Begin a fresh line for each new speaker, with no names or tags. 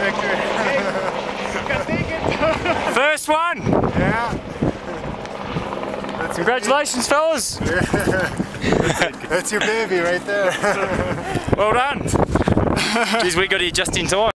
victory. First one!
Yeah. That's
Congratulations, fellas! Yeah.
That's, your baby right there.
well done. Because we got here just in time.